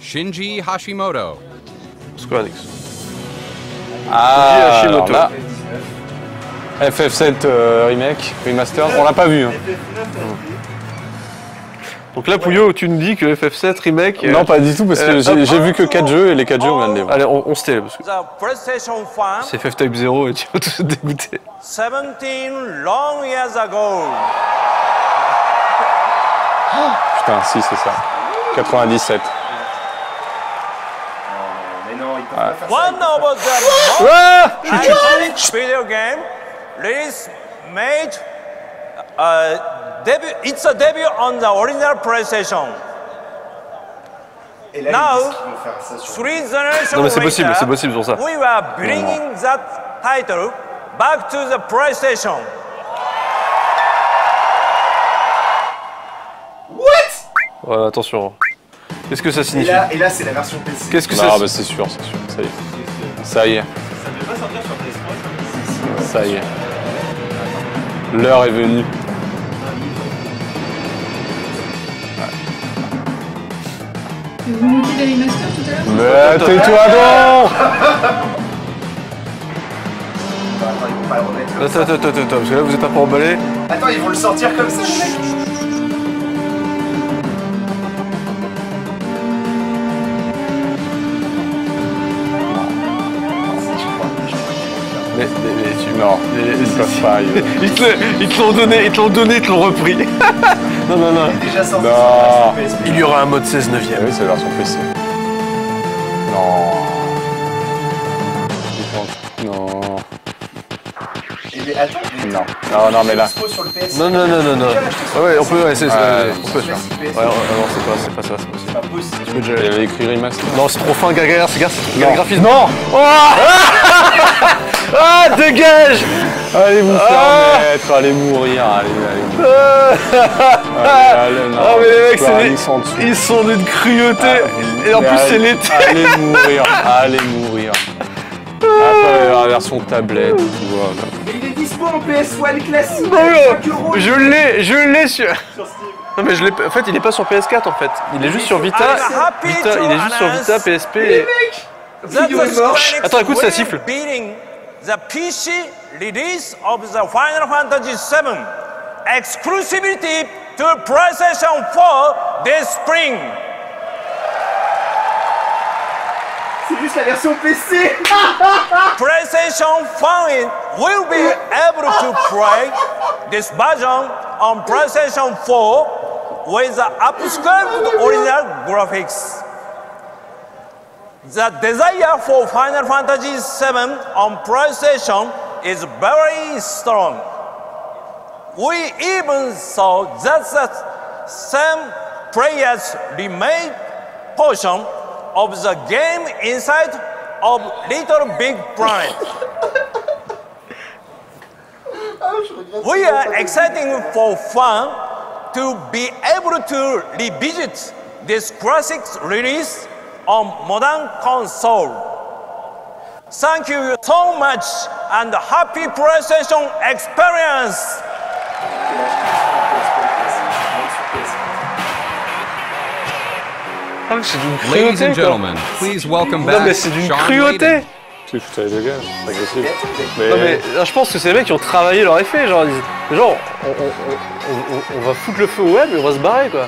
Shinji Hashimoto. Square Enix. Ah, Hashimoto. alors là, FF7 euh, remake, remaster, on l'a pas vu. hein. Donc là, Pouillot, tu nous dis que FF7 remake. euh, Non, pas du tout, parce que euh, j'ai vu que 4 jeux et les 4 jeux, on vient de les voir. Allez, on, on se tait, parce que c'est FF Type 0 et tu vas te dégoûter. 17 long years ago. Putain, si, c'est ça. 97. One of the most iconic video game release made uh, debut. It's a debut on the original PlayStation. Et là, Now, Three generations Non, mais c'est possible, later, c'est possible sur ça. We were bringing that title back to the PlayStation. Ouais, attention. Qu'est-ce que ça Et signifie là, et là c'est la version PC. Qu'est-ce que ça Non, signifie bah c'est sûr, c'est sûr. Ça y est. Ça y est. Ça y est. L'heure est venue. Vous montiez des remasters tout à l'heure Mais tais-toi donc Attends, ils vont pas le remettre. comme Attends, attends, attends, parce que là, vous êtes un peu emballé. ça. Attends, ils vont le sortir comme ça, Non, ils c'est- peuvent pas. ils- te, ils te l'ont donné, ils te l'ont donné, ils te l'ont repris. non, non, non. Déjà sorti Non. sur la version PSP. Il y aura un mode 16 Ah 9 oui, c'est la version PC. Non. Non. Attends, Non. Non, non, mais là. Non, non, non, non, non. Ouais, ouais, on peut, ouais, c'est ça. On peut faire. Ouais, ouais, non, c'est pas, c'est pas ça, c'est pas possible. Tu peux déjà- Il avait écrit remaster. Non, c'est trop fin, Gaga, c'est gars, c'est graphisme. Non Ah, dégage Allez vous faire Ah. mettre, allez mourir, allez, allez. allez, allez, non, Ah, mais les mecs, c'est dessous. Ils sont d'une cruauté. Ah, Et en plus, c'est allez- l'été. Allez mourir, allez mourir. Après, la version tablette, tu vois. là. Mais il est dispo en PS1 classique. Non, non, 5 euros. Je l'ai, je l'ai sur. Non mais je l'ai. En fait, il est pas sur PS4 en fait. Il est juste sur Vita. Vita, il est juste sur Vita, PSP. Et... Attends, écoute, ça siffle. The PC release of the Final Fantasy VII exclusivity to PlayStation 4 this spring. C'est juste la version PC. PlayStation 5 will be able to play this version on PlayStation 4 with the upscaled original graphics. The desire for Final Fantasy VII on PlayStation is very strong. We even saw that the same players remade portion of the game inside of Little Big Planet. we are excited for fun to be able to revisit this classic release on modern console. Thank you so much and happy PlayStation experience! Ah, c'est d'une Ladies cruauté. and quoi. gentlemen, please welcome Non back mais c'est d'une cruauté. Gars, c'est agressif. Non mais là, je pense que c'est les mecs qui ont travaillé leur effet, genre ils disent, genre on- on- on- on va foutre le feu au web et on va se barrer quoi.